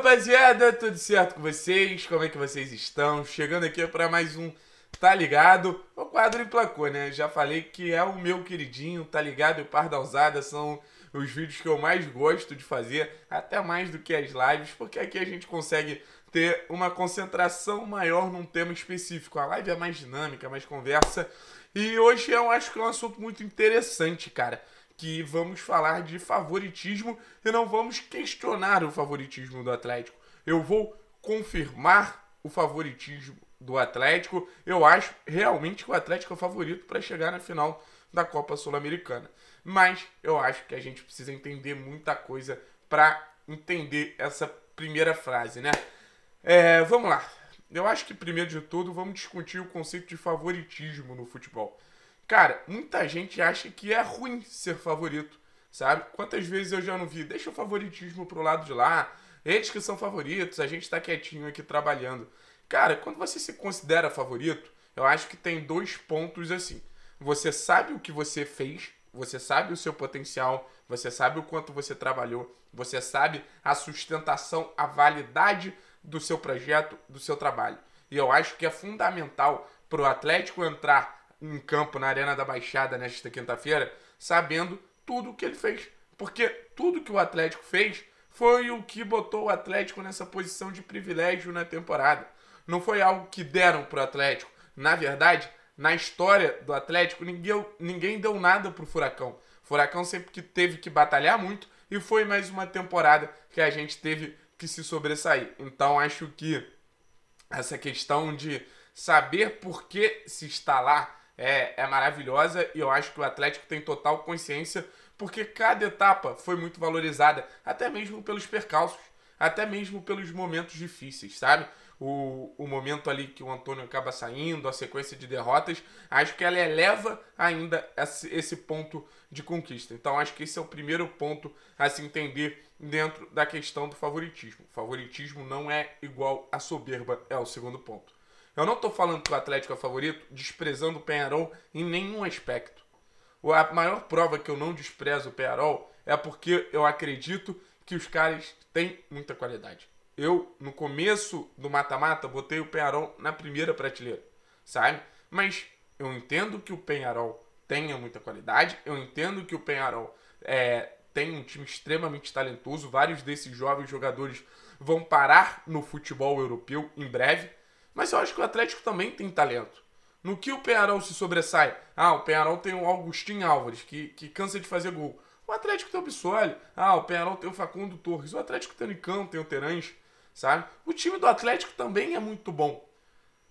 rapaziada, tudo certo com vocês? Como é que vocês estão? Chegando aqui para mais um Tá Ligado? O quadro emplacou, né? Já falei que é o meu queridinho, Tá Ligado? E o Par da Usada são os vídeos que eu mais gosto de fazer, até mais do que as lives, porque aqui a gente consegue ter uma concentração maior num tema específico. A live é mais dinâmica, mais conversa. E hoje eu acho que é um assunto muito interessante, cara que vamos falar de favoritismo e não vamos questionar o favoritismo do Atlético. Eu vou confirmar o favoritismo do Atlético. Eu acho realmente que o Atlético é o favorito para chegar na final da Copa Sul-Americana. Mas eu acho que a gente precisa entender muita coisa para entender essa primeira frase, né? É, vamos lá. Eu acho que primeiro de tudo vamos discutir o conceito de favoritismo no futebol. Cara, muita gente acha que é ruim ser favorito, sabe? Quantas vezes eu já não vi? Deixa o favoritismo pro lado de lá. Eles que são favoritos, a gente tá quietinho aqui trabalhando. Cara, quando você se considera favorito, eu acho que tem dois pontos assim. Você sabe o que você fez, você sabe o seu potencial, você sabe o quanto você trabalhou, você sabe a sustentação, a validade do seu projeto, do seu trabalho. E eu acho que é fundamental para o Atlético entrar em campo na Arena da Baixada nesta quinta-feira, sabendo tudo o que ele fez. Porque tudo que o Atlético fez foi o que botou o Atlético nessa posição de privilégio na temporada. Não foi algo que deram para o Atlético. Na verdade, na história do Atlético, ninguém, ninguém deu nada para o Furacão. Furacão sempre que teve que batalhar muito e foi mais uma temporada que a gente teve que se sobressair. Então acho que essa questão de saber por que se está lá é, é maravilhosa e eu acho que o Atlético tem total consciência porque cada etapa foi muito valorizada, até mesmo pelos percalços, até mesmo pelos momentos difíceis, sabe? O, o momento ali que o Antônio acaba saindo, a sequência de derrotas, acho que ela eleva ainda esse, ponto de conquista. Então acho que esse é o primeiro ponto a se entender dentro da questão do favoritismo. Favoritismo não é igual a soberba, é o segundo ponto. Eu não estou falando que o Atlético é favorito desprezando o Penharol em nenhum aspecto. A maior prova que eu não desprezo o Penharol é porque eu acredito que os caras têm muita qualidade. Eu, no começo do mata-mata, botei o Penharol na primeira prateleira, sabe? Mas eu entendo que o Penharol tenha muita qualidade, eu entendo que o Penharol é, tem um time extremamente talentoso, vários desses jovens jogadores vão parar no futebol europeu em breve, mas eu acho que o Atlético também tem talento. No que o Penharol se sobressai? Ah, o Penharol tem o Augustinho Álvares, que, que cansa de fazer gol. O Atlético tem o Bissoli. Ah, o Penharol tem o Facundo Torres. O Atlético tem o Nicão, tem o Terãs, sabe? O time do Atlético também é muito bom.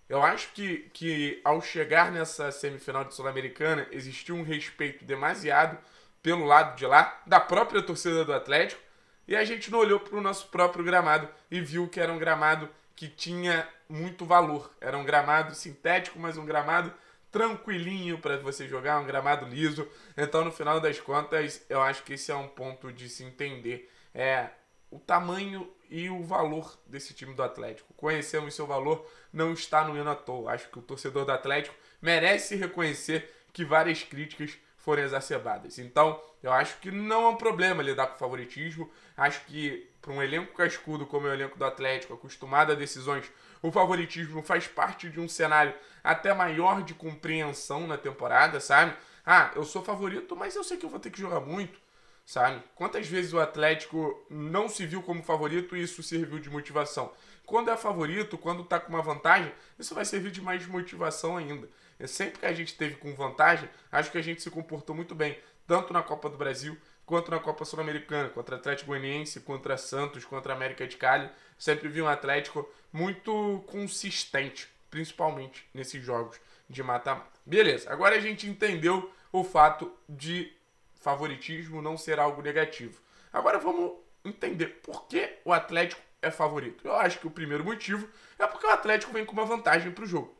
Eu acho que, que ao chegar nessa semifinal de Sul-Americana, existiu um respeito demasiado pelo lado de lá, da própria torcida do Atlético, e a gente não olhou para o nosso próprio gramado e viu que era um gramado que tinha muito valor. Era um gramado sintético, mas um gramado tranquilinho para você jogar, um gramado liso. Então, no final das contas, eu acho que esse é um ponto de se entender. É o tamanho e o valor desse time do Atlético. Conhecemos seu valor, não está no hino à toa. Acho que o torcedor do Atlético merece reconhecer que várias críticas foram exacerbadas. Então, eu acho que não é um problema lidar com favoritismo. Acho que para um elenco cascudo como é o elenco do Atlético, acostumado a decisões, o favoritismo faz parte de um cenário até maior de compreensão na temporada, sabe? Ah, eu sou favorito, mas eu sei que eu vou ter que jogar muito, sabe? Quantas vezes o Atlético não se viu como favorito e isso serviu de motivação? Quando é favorito, quando tá com uma vantagem, isso vai servir de mais motivação ainda. E sempre que a gente teve com vantagem, acho que a gente se comportou muito bem, tanto na Copa do Brasil quanto na Copa Sul-Americana, contra Atlético Goianiense, contra Santos, contra América de Cali. Sempre vi um Atlético muito consistente, principalmente nesses jogos de mata-mata. Beleza, agora a gente entendeu o fato de favoritismo não ser algo negativo. Agora vamos entender por que o Atlético é favorito. Eu acho que o primeiro motivo é porque o Atlético vem com uma vantagem para o jogo.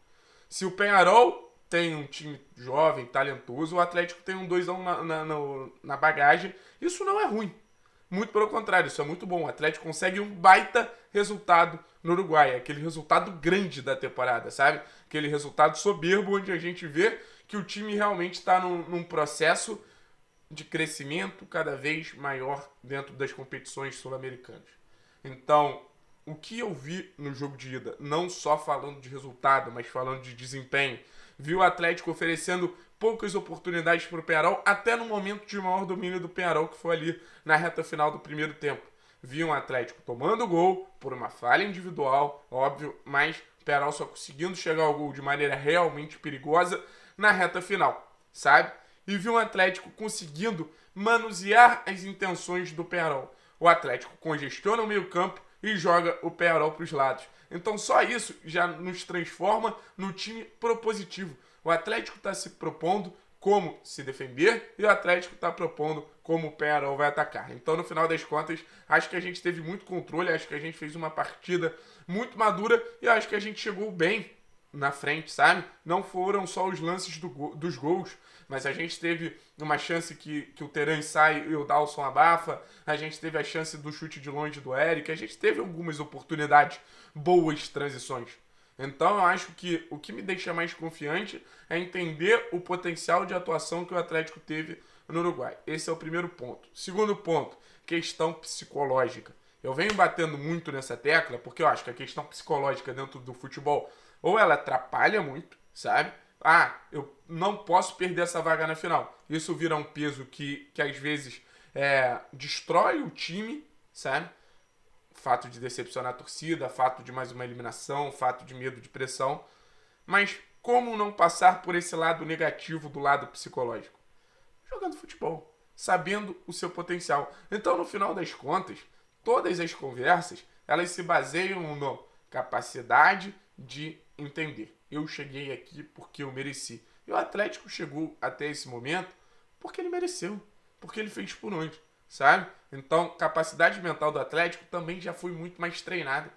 Se o Penharol tem um time jovem, talentoso, o Atlético tem um 2x1 na, na, na, na bagagem. Isso não é ruim. Muito pelo contrário, isso é muito bom. O Atlético consegue um baita resultado no Uruguai. Aquele resultado grande da temporada, sabe? Aquele resultado soberbo onde a gente vê que o time realmente está num, num, processo de crescimento cada vez maior dentro das competições sul-americanas. Então, o que eu vi no jogo de ida, não só falando de resultado, mas falando de desempenho, vi o Atlético oferecendo poucas oportunidades para o Penarol, até no momento de maior domínio do Penarol, que foi ali na reta final do primeiro tempo. Vi um Atlético tomando gol por uma falha individual, óbvio, mas o Penarol só conseguindo chegar ao gol de maneira realmente perigosa na reta final, sabe? E vi um Atlético conseguindo manusear as intenções do Penarol. O Atlético congestiona o meio-campo e joga o Penarol para os lados. Então só isso já nos transforma no time propositivo. O Atlético está se propondo como se defender e o Atlético está propondo como o Penarol vai atacar. Então, no final das contas, acho que a gente teve muito controle, acho que a gente fez uma partida muito madura e acho que a gente chegou bem na frente, sabe? Não foram só os lances do, dos gols, mas a gente teve uma chance que, que o Teran sai e o Dalson abafa, a gente teve a chance do chute de longe do Eric, a gente teve algumas oportunidades, boas transições. Então eu acho que o que me deixa mais confiante é entender o potencial de atuação que o Atlético teve no Uruguai. Esse é o primeiro ponto. Segundo ponto, questão psicológica. Eu venho batendo muito nessa tecla porque eu acho que a questão psicológica dentro do futebol ou ela atrapalha muito, sabe? Ah, eu não posso perder essa vaga na final. Isso vira um peso que, que às vezes é, destrói o time, sabe? Fato de decepcionar a torcida, fato de mais uma eliminação, fato de medo de pressão. Mas como não passar por esse lado negativo do lado psicológico? Jogando futebol, sabendo o seu potencial. Então, no final das contas, todas as conversas, elas se baseiam no capacidade de entender. Eu cheguei aqui porque eu mereci. E o Atlético chegou até esse momento porque ele mereceu, porque ele fez por onde, sabe? Então, capacidade mental do Atlético também já foi muito mais treinada.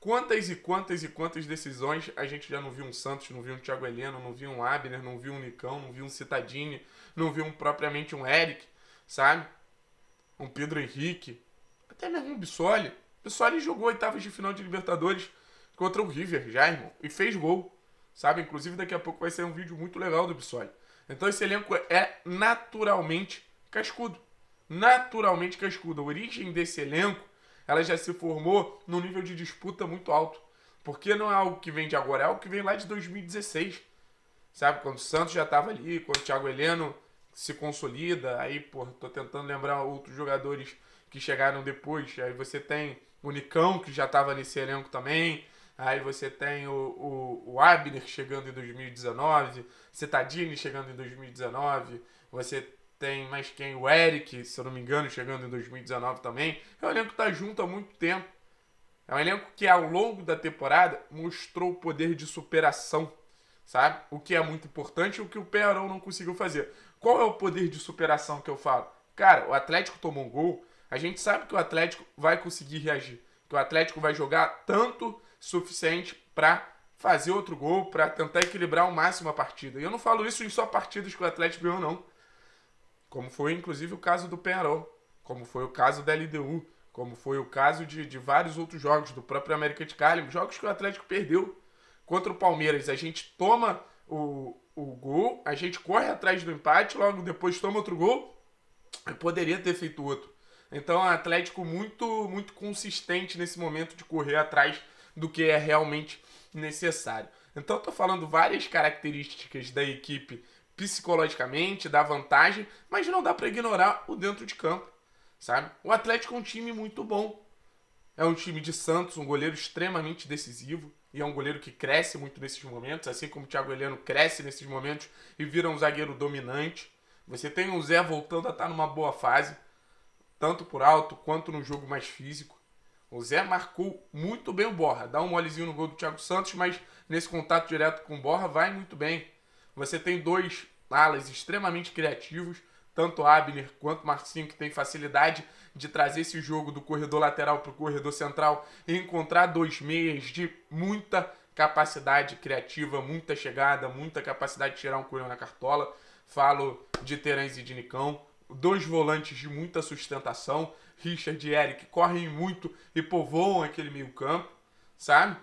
Quantas e quantas e quantas decisões a gente já não viu um Santos, não viu um Thiago Heleno, não viu um Abner, não viu um Nicão, não viu um Citadini, não viu um, propriamente um Eric, sabe? Um Pedro Henrique, até mesmo um Bissoli. Bissoli jogou oitavas de final de Libertadores contra o River já, irmão, e fez gol, sabe? Inclusive daqui a pouco vai ser um vídeo muito legal do Bissoli. Então esse elenco é naturalmente cascudo. Naturalmente cascudo. A origem desse elenco, ela já se formou num nível de disputa muito alto. Porque não é algo que vem de agora, é algo que vem lá de 2016. Sabe? Quando o Santos já estava ali, quando o Thiago Heleno se consolida, aí, pô, tô tentando lembrar outros jogadores que chegaram depois. Aí você tem o Nicão, que já estava nesse elenco também. Aí você tem o, o, o Abner chegando em 2019, Cetadini chegando em 2019, você tem mais quem? O Eric, se eu não me engano, chegando em 2019 também. É um elenco que está junto há muito tempo. É um elenco que ao longo da temporada mostrou o poder de superação, sabe? O que é muito importante e o que o Penharol não conseguiu fazer. Qual é o poder de superação que eu falo? Cara, o Atlético tomou um gol, a gente sabe que o Atlético vai conseguir reagir. Que o Atlético vai jogar tanto suficiente para fazer outro gol, para tentar equilibrar ao máximo a partida. E eu não falo isso em só partidas que o Atlético ganhou, não. Como foi inclusive o caso do Penarol, como foi o caso da LDU, como foi o caso de, de vários outros jogos, do próprio América de Cali, jogos que o Atlético perdeu. Contra o Palmeiras, a gente toma o, o gol, a gente corre atrás do empate, logo depois toma outro gol, e poderia ter feito outro. Então, um Atlético muito, muito consistente nesse momento de correr atrás do que é realmente necessário. Então, estou falando várias características da equipe psicologicamente, da vantagem, mas não dá para ignorar o dentro de campo, sabe? O Atlético é um time muito bom. É um time de Santos, um goleiro extremamente decisivo e é um goleiro que cresce muito nesses momentos, assim como o Thiago Heleno cresce nesses momentos e vira um zagueiro dominante. Você tem o Zé voltando a estar numa boa fase, tanto por alto quanto no jogo mais físico. O Zé marcou muito bem o Borra. Dá um molezinho no gol do Thiago Santos, mas nesse contato direto com o Borra vai muito bem. Você tem dois alas extremamente criativos, tanto Abner quanto Marcinho, que tem facilidade de trazer esse jogo do corredor lateral para o corredor central e encontrar dois meias de muita capacidade criativa, muita chegada, muita capacidade de tirar um coelho na cartola. Falo de Terence e de Nicão, dois volantes de muita sustentação. Richard e Eric correm muito e povoam aquele meio campo, sabe?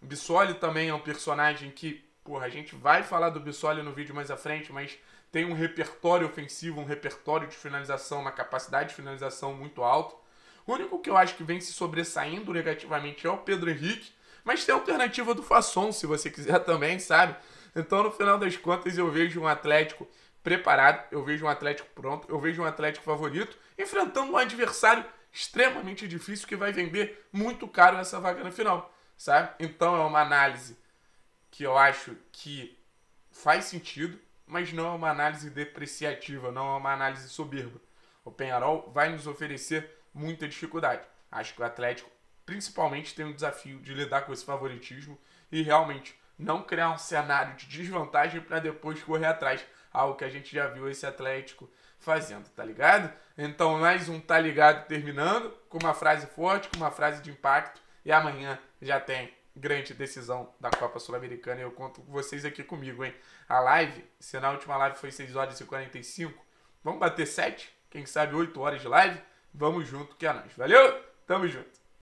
Bissoli também é um personagem que, porra, a gente vai falar do Bissoli no vídeo mais à frente, mas tem um repertório ofensivo, um repertório de finalização, uma capacidade de finalização muito alto. O único que eu acho que vem se sobressaindo negativamente é o Pedro Henrique, mas tem a alternativa do Fasson, se você quiser também, sabe? Então, no final das contas, eu vejo um Atlético preparado, eu vejo um Atlético pronto, eu vejo um Atlético favorito, enfrentando um adversário extremamente difícil que vai vender muito caro essa vaga na final, sabe? Então, é uma análise que eu acho que faz sentido, mas não é uma análise depreciativa, não é uma análise soberba. O Penharol vai nos oferecer muita dificuldade. Acho que o Atlético, principalmente, tem um desafio de lidar com esse favoritismo e realmente não criar um cenário de desvantagem para depois correr atrás. Algo que a gente já viu esse Atlético fazendo, tá ligado? Então, mais um tá ligado terminando com uma frase forte, com uma frase de impacto. E amanhã já tem grande decisão da Copa Sul-Americana e eu conto com vocês aqui comigo, hein? A live, se na última live foi 6 horas e 45, vamos bater 7? Quem sabe 8 horas de live? Vamos junto que é nós. Valeu? Tamo junto.